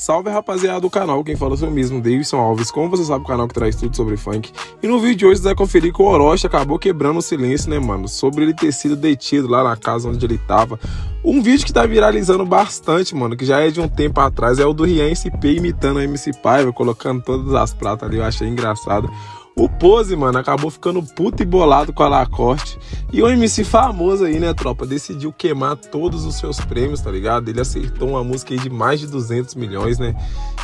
Salve rapaziada do canal, quem fala sou eu mesmo, Davidson Alves, como você sabe, o canal que traz tudo sobre funk. E no vídeo de hoje você vai conferir que o Orochi acabou quebrando o silêncio, né, mano, sobre ele ter sido detido lá na casa onde ele tava. Um vídeo que tá viralizando bastante, mano, que já é de um tempo atrás, é o do Rian SP imitando a MC Paiva, colocando todas as pratas ali, eu achei engraçado. O Pose, mano, acabou ficando puto e bolado com a Lacoste. E o MC famoso aí, né, tropa, decidiu queimar todos os seus prêmios, tá ligado? Ele acertou uma música aí de mais de 200 milhões, né?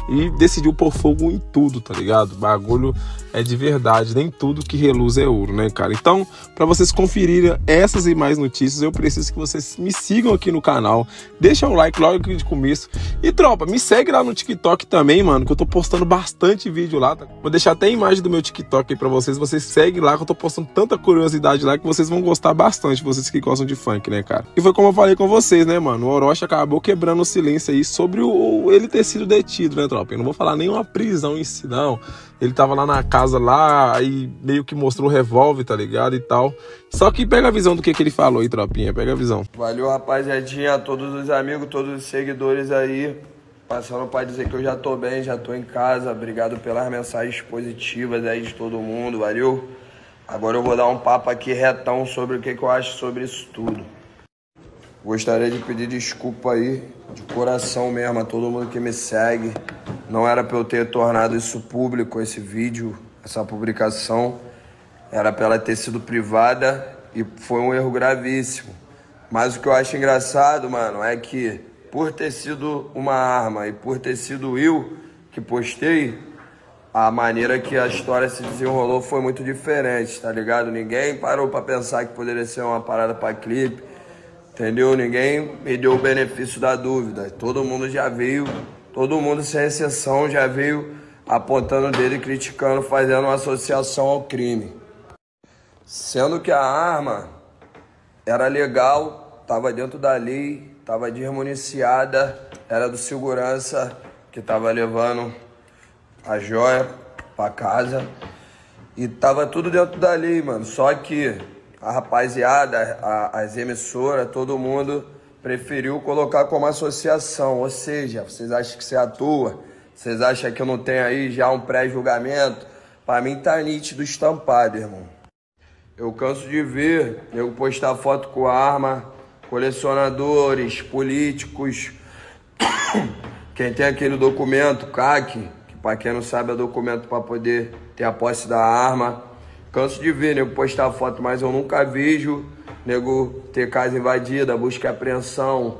E decidiu pôr fogo em tudo, tá ligado? Bagulho é de verdade, nem tudo que reluz é ouro, né, cara? Então, para vocês conferirem essas e mais notícias, eu preciso que vocês me sigam aqui no canal. Deixa o like logo de começo. E, tropa, me segue lá no TikTok também, mano, que eu tô postando bastante vídeo lá. Tá? Vou deixar até a imagem do meu TikTok aqui pra vocês. Vocês seguem lá, que eu tô postando tanta curiosidade lá que vocês vão gostar bastante, vocês que gostam de funk, né, cara? E foi como eu falei com vocês, né, mano? O Orochi acabou quebrando o silêncio aí sobre o, ele ter sido detido, né, tropa? Eu não vou falar nenhuma prisão em si, não. Ele tava lá na casa lá, aí meio que mostrou o revólver, tá ligado? E tal. Só que pega a visão do que, que ele falou aí, tropinha. Pega a visão. Valeu, rapaziadinha, todos os amigos, todos os seguidores aí. Passando para dizer que eu já tô bem, já tô em casa. Obrigado pelas mensagens positivas aí de todo mundo, valeu? Agora eu vou dar um papo aqui retão sobre o que, que eu acho sobre isso tudo. Gostaria de pedir desculpa aí, de coração mesmo, a todo mundo que me segue. Não era para eu ter tornado isso público, esse vídeo, essa publicação. Era para ela ter sido privada e foi um erro gravíssimo. Mas o que eu acho engraçado, mano, é que por ter sido uma arma e por ter sido eu que postei, a maneira que a história se desenrolou foi muito diferente, tá ligado? Ninguém parou para pensar que poderia ser uma parada para clipe, entendeu? Ninguém me deu o benefício da dúvida. Todo mundo já veio, todo mundo sem exceção já veio apontando dele, criticando, fazendo uma associação ao crime. Sendo que a arma era legal, estava dentro da lei, estava desmuniciada, era do segurança que estava levando a joia para casa e tava tudo dentro da lei, mano. Só que a rapaziada, a, as emissoras, todo mundo preferiu colocar como associação. Ou seja, vocês acham que você atua? Vocês acham que eu não tenho aí já um pré-julgamento? Para mim tá nítido estampado, irmão. Eu canso de ver eu postar foto com arma, colecionadores, políticos. Quem tem aquele documento, CAC, que para quem não sabe é documento para poder ter a posse da arma. Canso de ver nego postar foto, mas eu nunca vejo nego ter casa invadida, busca apreensão,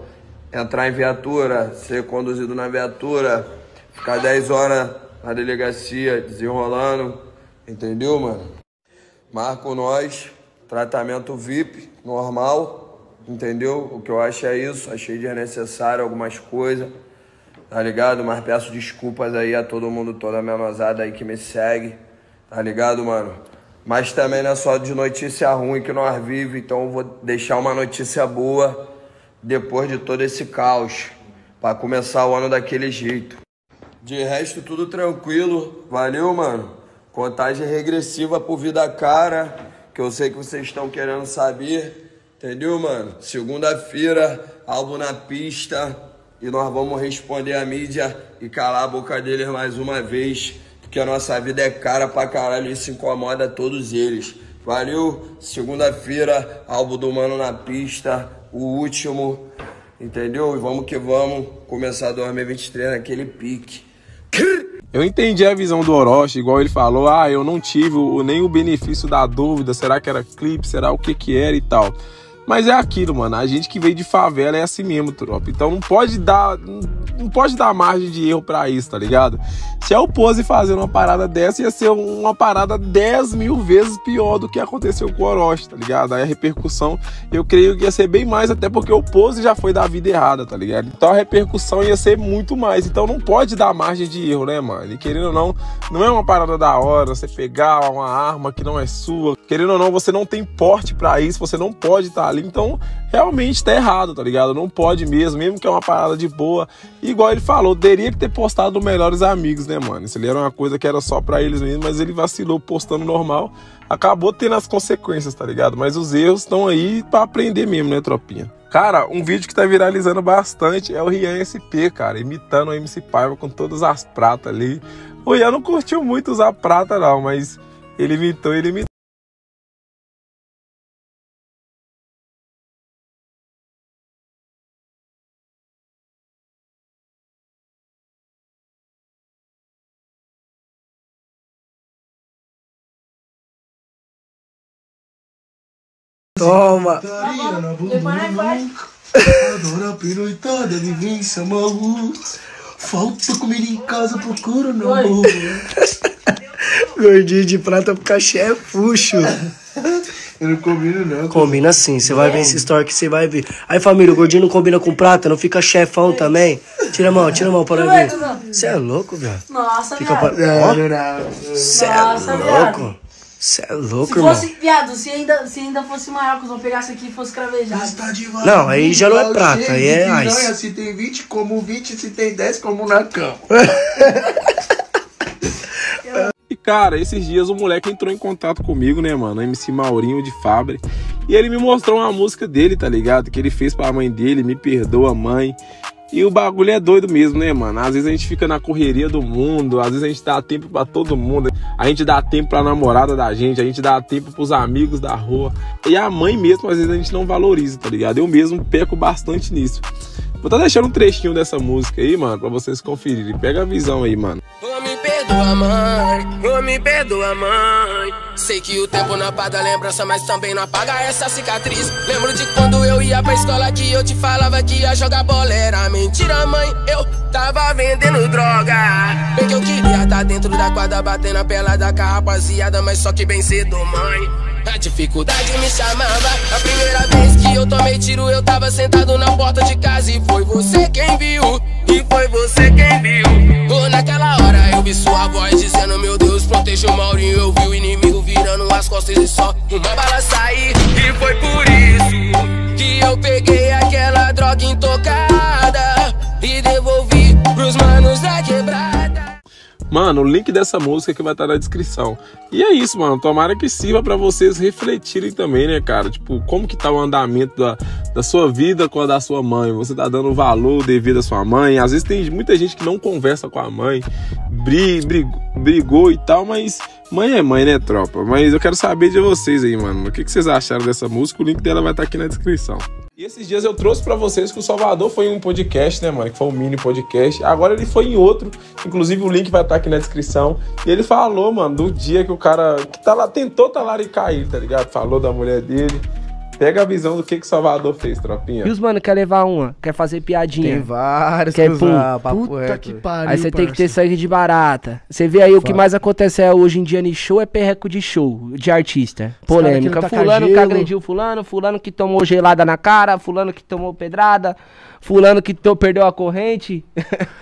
entrar em viatura, ser conduzido na viatura, ficar 10 horas na delegacia desenrolando, entendeu, mano? Marco nós, tratamento VIP, normal, entendeu? O que eu acho é isso, achei desnecessário algumas coisas, tá ligado? Mas peço desculpas aí a todo mundo, toda a menosada aí que me segue, tá ligado, mano? Mas também não é só de notícia ruim que nós vivemos, então eu vou deixar uma notícia boa depois de todo esse caos, para começar o ano daquele jeito. De resto, tudo tranquilo, valeu, mano? Contagem regressiva por vida cara, que eu sei que vocês estão querendo saber. Entendeu, mano? Segunda-feira, álbum na pista. E nós vamos responder a mídia e calar a boca deles mais uma vez. Porque a nossa vida é cara pra caralho e isso incomoda todos eles. Valeu? Segunda-feira, álbum do Mano na pista. O último. Entendeu? E vamos que vamos começar 2023 naquele pique. Eu entendi a visão do Orochi, igual ele falou, ah, eu não tive o, nem o benefício da dúvida, será que era clipe, será o que que era e tal. Mas é aquilo, mano. A gente que veio de favela é assim mesmo, tropa. Então não pode dar. Não pode dar margem de erro para isso, tá ligado? Se eu Pose fazendo uma parada dessa, ia ser uma parada 10 mil vezes pior do que aconteceu com o Orochi, tá ligado? Aí a repercussão, eu creio que ia ser bem mais, até porque o Pose já foi da vida errada, tá ligado? Então a repercussão ia ser muito mais. Então não pode dar margem de erro, né, mano? E querendo ou não, não é uma parada da hora você pegar uma arma que não é sua. Querendo ou não, você não tem porte para isso, você não pode estar tá Então, realmente tá errado, tá ligado? Não pode mesmo, mesmo que é uma parada de boa. Igual ele falou, teria que ter postado Melhores Amigos, né, mano? Isso ali era uma coisa que era só pra eles mesmo, mas ele vacilou postando normal. Acabou tendo as consequências, tá ligado? Mas os erros estão aí para aprender mesmo, né, tropinha? Cara, um vídeo que tá viralizando bastante é o Rian SP, cara, imitando o MC Paiva com todas as pratas ali. O Rian não curtiu muito usar prata, não, mas ele imitou, ele imitou. Toma! Adora a pinoitada, vivência maluca. Falta comida em casa, procura no amor. Gordinho de prata pro cachê é fuxo. Eu não combino, não. Combina sim, você vai ver esse story que você vai ver. Aí família, o gordinho não combina com prata, não fica chefão também. Tira a mão, tira a mão para ver. Você é louco, velho. Nossa, Fica pra... Não, não, não. Você é Nossa, louco. Você é louco, Se irmão. fosse, viado, se ainda, se ainda fosse maior, que eu pegasse aqui e fosse cravejado. Tá de Não, aí já não é prata, aí é piranha, ice. Se tem 20, como 20, se tem 10, como na cama. E cara, esses dias o moleque entrou em contato comigo, né, mano? MC Maurinho de Fabre. E ele me mostrou uma música dele, tá ligado? Que ele fez pra mãe dele, Me Perdoa Mãe. E o bagulho é doido mesmo, né, mano? Às vezes a gente fica na correria do mundo, às vezes a gente dá tempo pra todo mundo. A gente dá tempo pra namorada da gente, a gente dá tempo pros amigos da rua. E a mãe mesmo, às vezes a gente não valoriza, tá ligado? Eu mesmo peco bastante nisso. Vou tá deixando um trechinho dessa música aí, mano, pra vocês conferirem. Pega a visão aí, mano. Perdoa, mãe, ô me perdoa, mãe. Sei que o tempo não apaga a lembrança, mas também não apaga essa cicatriz. Lembro de quando eu ia pra escola que eu te falava que ia jogar bola. Era mentira, mãe, eu tava vendendo droga. Bem que eu queria tá dentro da quadra batendo a pelada com a rapaziada, mas só que bem cedo, mãe. A dificuldade me chamava. A primeira vez que eu tomei tiro, eu tava sentado na porta de casa e foi você quem viu. E foi você quem viu. Oh, naquela hora eu vi sua voz dizendo: Meu Deus, proteja o Maurinho. Eu vi o inimigo virando as costas e só uma bala sair. E foi por isso que eu peguei aquela Mano, o link dessa música que vai estar na descrição. E é isso, mano. Tomara que sirva pra vocês refletirem também, né, cara? Tipo, como que tá o andamento da, da sua vida com a da sua mãe? Você tá dando valor devido à sua mãe? Às vezes tem muita gente que não conversa com a mãe, bri, brigou, brigou e tal, mas mãe é mãe, né, tropa? Mas eu quero saber de vocês aí, mano. O que, que vocês acharam dessa música? O link dela vai estar aqui na descrição. E esses dias eu trouxe pra vocês que o Salvador foi em um podcast, né, mano? Que foi um mini podcast. Agora ele foi em outro. Inclusive o link vai estar aqui na descrição. E ele falou, mano, do dia que o cara que tá lá, tentou talaricar ele, tá ligado? Falou da mulher dele. Pega a visão do que, que o Salvador fez, tropinha. E os mano quer levar uma, quer fazer piadinha. Tem vários Quer pum. papo Puta reto. que pariu, Aí você tem que ter sangue de barata. Você vê aí o que mais acontece é, hoje em dia no show é perreco de show, de artista. Polêmica. Fulano que agrediu fulano, fulano que tomou gelada na cara, fulano que tomou pedrada, fulano que to- perdeu a corrente.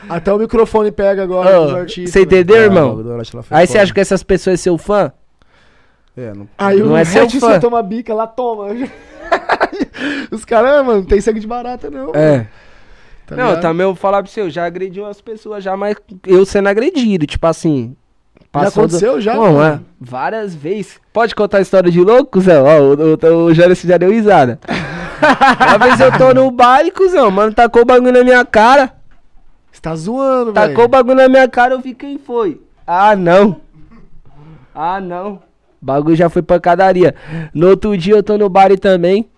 Até o microfone pega agora artistas. Você né? entendeu, Ah, irmão? foi Aí você acha que essas pessoas é seu fã? É, não... Aí Não o é seu fã. toma bica lá, toma. Os caras, mano, não tem sangue de barata, não. É. Tá não, ligado? também eu vou falar pra você, eu já agredi umas pessoas já, mas eu sendo agredido, tipo assim. passou do- aconteceu já, Não, mano? é, várias vezes. Pode contar a história de louco, Zé? Ó, o, o, o Jânio já deu risada. Uma vez eu tô no baile, cuzão, mano, tacou o bagulho na minha cara. Você tá zoando, velho. Tacou o bagulho na minha cara, eu vi quem foi. Ah, não. Ah, não. Bagulho já foi pancadaria. No outro dia eu tô no baile também.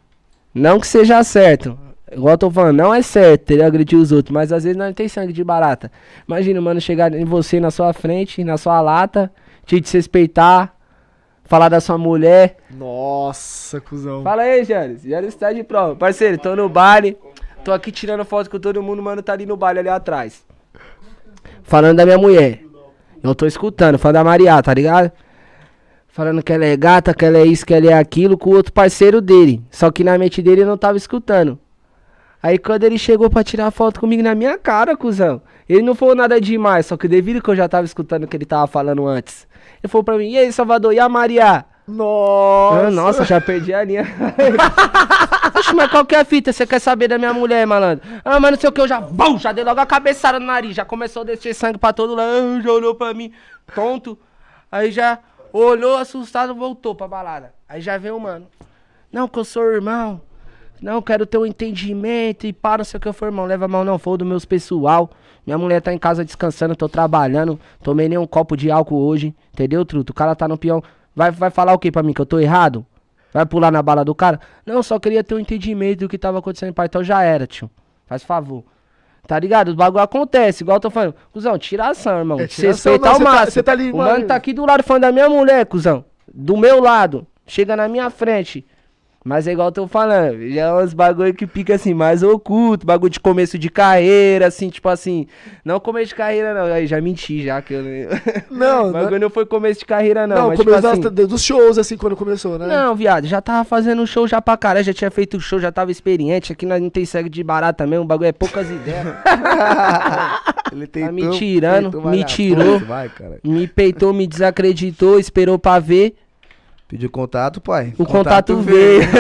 Não que seja certo. Igual eu tô falando, não é certo ele agredir os outros, mas às vezes não tem sangue de barata. Imagina, mano, chegar em você na sua frente, na sua lata, te desrespeitar, falar da sua mulher. Nossa, cuzão. Fala aí, Janis. Janis tá de prova. Parceiro, tô no baile. Tô aqui tirando foto com todo mundo, mano, tá ali no baile ali atrás. Falando da minha mulher. Eu tô escutando, falando da Maria, tá ligado? Falando que ela é gata, que ela é isso, que ela é aquilo, com o outro parceiro dele. Só que na mente dele eu não tava escutando. Aí quando ele chegou pra tirar foto comigo na minha cara, cuzão. Ele não falou nada demais, só que devido que eu já tava escutando o que ele tava falando antes. Ele falou pra mim, e aí, Salvador, e a Maria? Nossa. Ah, nossa, já perdi a linha. Oxe, mas qual que é a fita? Você quer saber da minha mulher, malandro? Ah, mas não sei o que, eu já. Bum, já dei logo a cabeçada no nariz. Já começou a descer sangue pra todo lado. Já olhou pra mim, tonto. Aí já olhou, assustado, voltou pra balada. Aí já veio o mano. Não, que eu sou irmão. Não, quero ter um entendimento e para, não sei o que eu for, irmão. Leva mal não, for do meus pessoal. Minha mulher tá em casa descansando, tô trabalhando. Tomei nem um copo de álcool hoje. Entendeu, truto? O cara tá no peão. Vai, vai falar o que pra mim? Que eu tô errado? Vai pular na bala do cara? Não, só queria ter um entendimento do que tava acontecendo, pai. Então já era, tio. Faz favor. Tá ligado? O bagulho acontece, igual eu tô falando. Cusão, tira ação, irmão. É, Se tira ação, respeitar o tá- máximo. cê tá ali, o mano tá aqui do lado falando da minha mulher, cuzão. Do meu lado. Chega na minha frente. Mas é igual eu tô falando, já é uns bagulho que fica assim, mais oculto, bagulho de começo de carreira, assim, tipo assim. Não começo de carreira, não. Aí já menti, já que eu. Não, bagulho não foi começo de carreira, não. Não, mas, começou tipo assim, dos shows, assim, quando começou, né? não, viado, já tava fazendo show já pra caralho, já tinha feito show, já tava experiente. Aqui nós não tem segue de barata mesmo, o bagulho é poucas ideias. Ele Tá me tirando, me tirou. Vai, me peitou, me desacreditou, esperou pra ver. Pediu contato, pai. O contato, veio.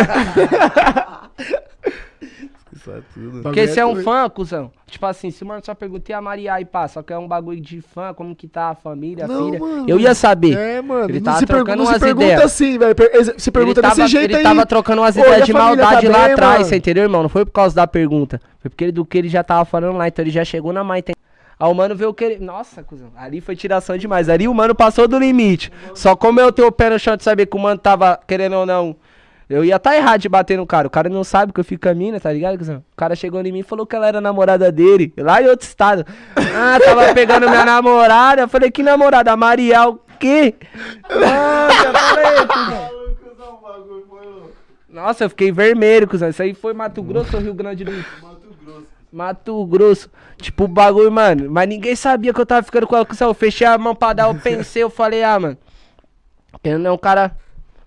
Isso é tudo. Porque você é um fã, cuzão. Tipo assim, se o mano só pergunta e a Maria e pá, só que é um bagulho de fã, como que tá a família, a Não, filha. mano. Eu ia saber. É, mano. Ele não tava se, pergu- trocando se umas pergunta ideias. assim, velho. Se pergunta ele tava, desse jeito ele aí. tava trocando umas Ô, ideias de maldade tá lá bem, atrás, mano? você entendeu, irmão? Não foi por causa da pergunta. Foi porque ele, do que ele já tava falando lá, então ele já chegou na mãe. Tem... Aí o mano veio querer. Nossa, cuzão. Ali foi tiração demais. Ali o mano passou do limite. Só como eu tenho o pé no chão de saber que o mano tava querendo ou não. Eu ia tá errado de bater no cara. O cara não sabe que eu fico mina, tá ligado, cuzão? O cara chegou em mim e falou que ela era namorada dele. Lá em outro estado. Ah, tava pegando minha namorada. Eu falei, que namorada? A Maria, o quê? Nossa, eu falei, cuzão. Nossa, eu fiquei vermelho, cuzão. Isso aí foi Mato Grosso ou Rio Grande do Sul? Mato Grosso. Tipo, o bagulho, mano. Mas ninguém sabia que eu tava ficando com ela. Eu fechei a mão pra dar, eu pensei, eu falei, ah, mano. Querendo não, cara.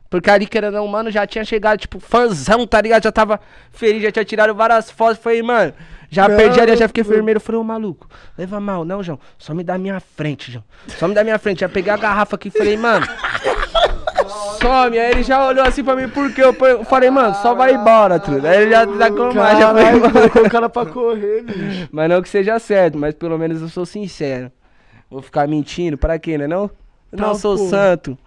Porque ali, querendo não, mano, já tinha chegado, tipo, fãzão, tá ligado? Já tava feliz, já tinha tirado várias fotos. Falei, mano, já Não, perdi ali, já fiquei vermelho. Falei, ô maluco, leva mal, não, João. Só me dá minha frente, João. Só me dá minha frente. Já peguei a garrafa aqui e falei, mano. Some, aí ele já olhou assim pra mim, por quê? Eu fa- eu falei, mano, só vai embora, truta. Aí ele já tá com mais, já foi embora. colocou o cara pra correr, bicho. Mas não que seja certo, mas pelo menos eu sou sincero. Vou ficar mentindo, pra quê, né não? Eu não sou porra. santo.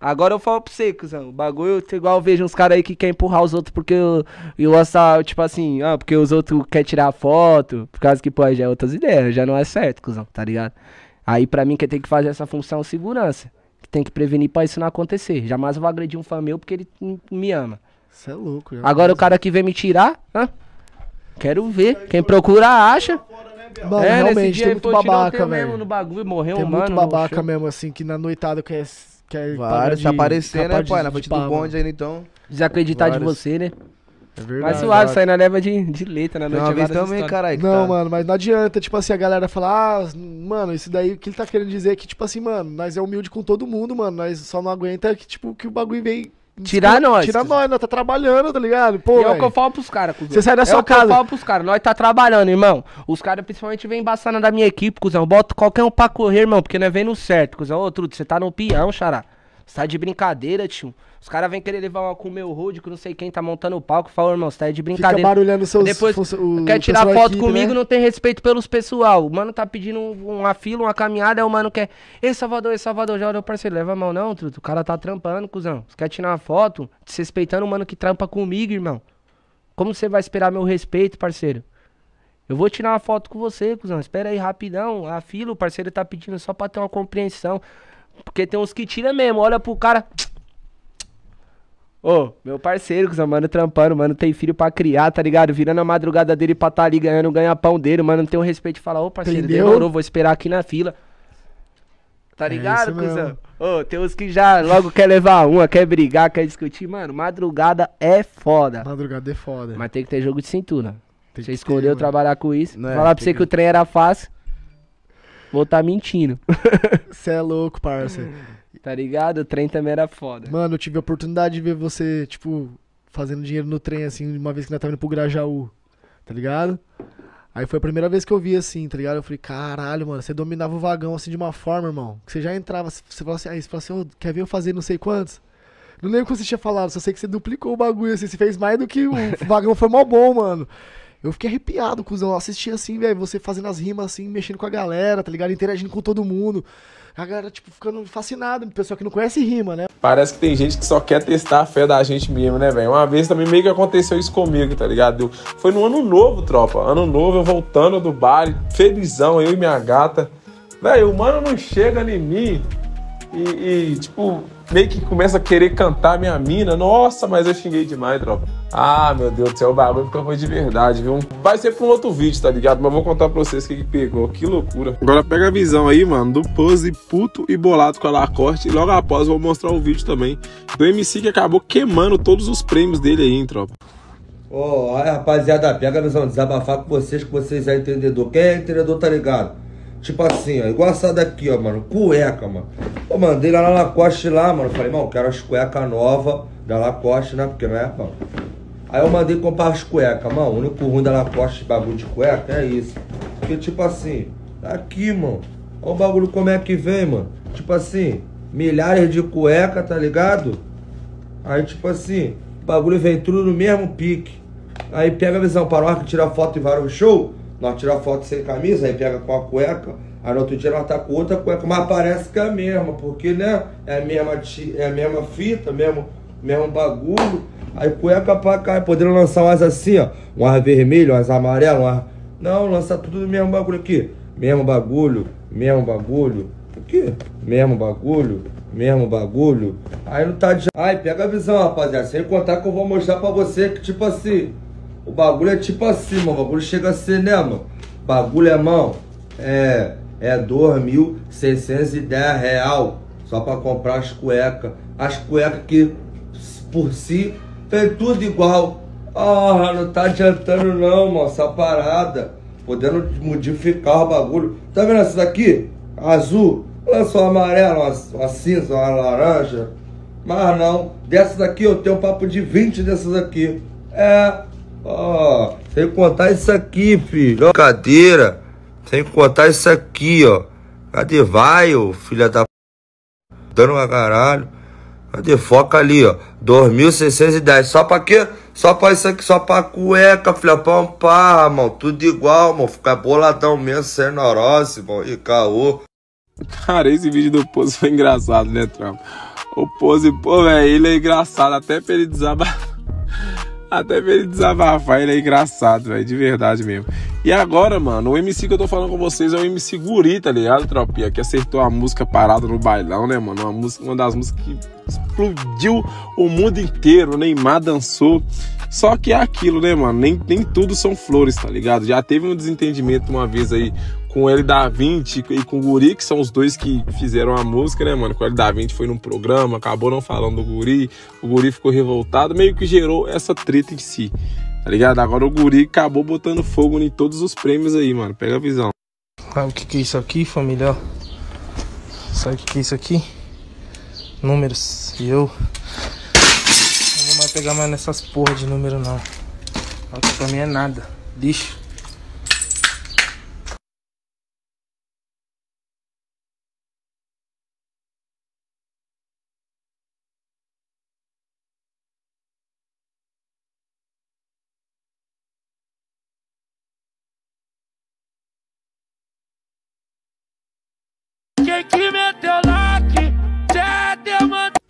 Agora eu falo pra você, cuzão. O bagulho, igual eu vejo uns caras aí que quer empurrar os outros porque eu, eu gosto, tipo assim, ah, porque os outros quer tirar foto, por causa que, pô, já é outras ideias, já não é certo, cuzão, tá ligado? Aí pra mim quem tem que fazer essa função é segurança. Que tem que prevenir pra isso não acontecer. Jamais eu vou agredir um fã meu porque ele me ama. Você é louco, já. Agora o cara que vem me tirar, hã? Quero ver. Quem procura acha. Mano, é, nesse realmente, dia tem muito babaca, velho. no bagulho, morreu Tem um muito mano. babaca mesmo, assim, que na noitada quer. quer Vários, de- tá aparecendo, né, de- pai? Na de frente do bonde aí, então. Desacreditar de Vários. você, né? É verdade. Mas suave, isso aí na leva de, de letra na noite. uma vez também, caralho. Não, tá- mano, mas não adianta, tipo assim, a galera falar, ah, mano, isso daí o que ele tá querendo dizer é que, tipo assim, mano, nós é humilde com todo mundo, mano. Nós só não aguenta que, tipo, que o bagulho vem. Tirar nós. Tirar nós, nós tá trabalhando, tá ligado? Pô, E é o que eu falo pros caras, cuzão. Você sai da é sua o que eu casa. falo pros caras. Nós tá trabalhando, irmão. Os caras principalmente vêm embaçando da minha equipe, cuzão. Eu boto qualquer um pra correr, irmão, porque nós vem no certo, cuzão. Ô, Truto, você tá no peão, xará. Você tá de brincadeira, tio. Os caras vêm querer levar uma com o meu road, que não sei quem tá montando o palco. Fala, irmão, você tá de Fica brincadeira. barulhando seus. Depois o- quer tirar foto equipe, comigo, né? não tem respeito pelos pessoal. O mano tá pedindo um- uma fila, uma caminhada, o mano quer. Ei, Salvador, ei, Salvador, já olhou, parceiro, leva a mão não, truto. O cara tá trampando, cuzão. Você quer tirar uma foto, desrespeitando o mano que trampa comigo, irmão. Como você vai esperar meu respeito, parceiro? Eu vou tirar uma foto com você, cuzão. Espera aí rapidão. A fila, o parceiro tá pedindo só pra ter uma compreensão. Porque tem uns que tira mesmo, olha pro cara. Ô, meu parceiro, cuzão, mano, trampando, mano, tem filho pra criar, tá ligado? Virando a madrugada dele pra tá ali ganhando ganha-pão dele, mano, não tem o respeito de falar, ô parceiro, Entendeu? demorou, vou esperar aqui na fila. Tá É ligado, isso cuzão? Ô, tem uns que já logo quer levar uma, quer brigar, quer discutir, mano, madrugada é foda. Madrugada é foda. Mas tem que ter jogo de cintura. Tem Você que escolheu ter, mano. trabalhar com isso. Não é, falar pra você que- que o trem era fácil. Vou tá mentindo. Você é louco, parça. tá ligado? O trem também era foda. Mano, eu tive a oportunidade de ver você, tipo, fazendo dinheiro no trem, assim, uma vez que nós tava indo pro Grajaú, tá ligado? Aí foi a primeira vez que eu vi assim, tá ligado? Eu falei, caralho, mano, você dominava o vagão assim de uma forma, irmão. Que você já entrava, você falava assim, aí você falava assim, ô, quer ver eu fazer não sei quantos? Não lembro o que você tinha falado, só sei que você duplicou o bagulho, assim, você fez mais do que o vagão foi mal bom, mano. Eu fiquei arrepiado, cuzão. Eu assisti assim, velho, você fazendo as rimas assim, mexendo com a galera, tá ligado? Interagindo com todo mundo. A galera, tipo, ficando fascinada, pessoal que não conhece rima, né? Parece que tem gente que só quer testar a fé da gente mesmo, né, velho? Uma vez também meio que aconteceu isso comigo, tá ligado? Foi no ano novo, tropa. Ano novo, eu voltando do bar, felizão, eu e minha gata. Velho, o mano não chega em mim e, e, tipo, meio que começa a querer cantar minha mina. Nossa, mas eu xinguei demais, tropa. Ah, meu Deus do céu, o bagulho ficou de verdade, viu? Vai ser pra um outro vídeo, tá ligado? Mas vou contar pra vocês o que, que pegou. Que loucura. Agora pega a visão aí, mano, do pose puto e bolado com a Lacoste. E logo após eu vou mostrar o vídeo também do MC que acabou queimando todos os prêmios dele aí, hein, tropa. Ô, aí, rapaziada, pega a visão, desabafar com vocês, que vocês é entendedor. Quem é entendedor, tá ligado? Tipo assim, ó, igual essa daqui, ó, mano, cueca, mano. Eu mandei lá na Lacoste lá, mano, falei, mano, quero as cuecas novas da Lacoste, né, porque não é, mano. Aí eu mandei comprar as cuecas, mano, o único ruim da Lacoste, bagulho de cueca, é isso. Porque, tipo assim, tá aqui, mano, olha o bagulho como é que vem, mano. Tipo assim, milhares de cueca, tá ligado? Aí, tipo assim, o bagulho vem tudo no mesmo pique. Aí pega a visão que tira foto e vai no show. Nós tira foto sem camisa, aí pega com a cueca. Aí no outro dia nós tá com outra cueca, mas parece que é a mesma, porque, né? É a mesma, é a mesma fita, mesmo, mesmo bagulho. Aí cueca pra cá, podendo lançar umas assim, ó. Umas vermelhas, umas amarelas, umas... Não, lança tudo no mesmo bagulho aqui. Mesmo bagulho, mesmo bagulho. Aqui, mesmo bagulho, mesmo bagulho. Aí não tá de. Ai, pega a visão, rapaziada. Sem contar que eu vou mostrar pra você que, tipo assim, o bagulho é tipo assim, mano. O bagulho chega a ser, né, mano? Bagulho é, mão, é. É 2.610 real só pra comprar as cuecas. As cuecas que, por si, tem tudo igual. Ah, não tá adiantando não, mano, essa parada. Podendo modificar o bagulho. Tá vendo essa daqui? Azul. Lançou amarela, uma, uma cinza, uma laranja. Mas não. Dessa daqui eu tenho um papo de 20 dessas aqui. É. Ó. sem contar isso aqui, filho. Ó, cadeira. Sem contar isso aqui, ó. Cadê vai, ô filha da p... Dando pra caralho. Cadê? Foca ali, ó. 2.610. Só pra quê? Só pra isso aqui, só pra cueca, filha. Pá, mano. Tudo igual, mano. Ficar boladão mesmo, sem neurose, mano. E caô. Cara, esse vídeo do Pose foi engraçado, né, Trump? O Pose, pô, velho, ele é engraçado até pra ele desabafar. Até pra ele desabafar, ele é engraçado, velho, de verdade mesmo. E agora, mano, o MC que eu tô falando com vocês é o MC Guri, tá ligado, tropinha? Que acertou a música parada no bailão, né, mano? Uma, música, uma das músicas que explodiu o mundo inteiro. O Neymar dançou. Só que é aquilo, né, mano? Nem, nem tudo são flores, tá ligado? Já teve um desentendimento uma vez aí com L da 20 e com o Guri, que são os dois que fizeram a música, né, mano? Com L da 20 foi num programa, acabou não falando do Guri, o Guri ficou revoltado, meio que gerou essa treta em si, tá ligado? Agora o Guri acabou botando fogo em todos os prêmios aí, mano. Pega a visão. Sabe o que, que é isso aqui, família? Sabe o que, que é isso aqui? Números. E eu. Não vou mais pegar mais nessas porra de número, não. Aqui pra mim é nada. Lixo.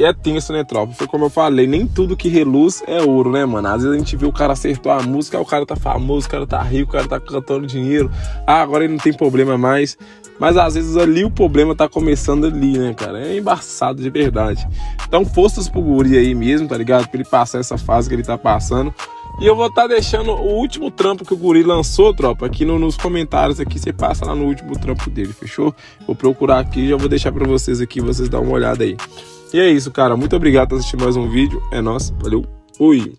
É tenso, né, tropa? Foi como eu falei, nem tudo que reluz é ouro, né, mano? Às vezes a gente vê o cara acertou a música, o cara tá famoso, o cara tá rico, o cara tá cantando dinheiro. Ah, agora ele não tem problema mais. Mas às vezes ali o problema tá começando ali, né, cara? É embaçado de verdade. Então, forças pro guri aí mesmo, tá ligado? Pra ele passar essa fase que ele tá passando. E eu vou estar deixando o último trampo que o Guri lançou, tropa, aqui no- nos comentários aqui. Você passa lá no último trampo dele, fechou? Vou procurar aqui já vou deixar pra vocês aqui, vocês dão uma olhada aí. E é isso, cara. Muito obrigado por assistir mais um vídeo. É nóis. Valeu. Fui.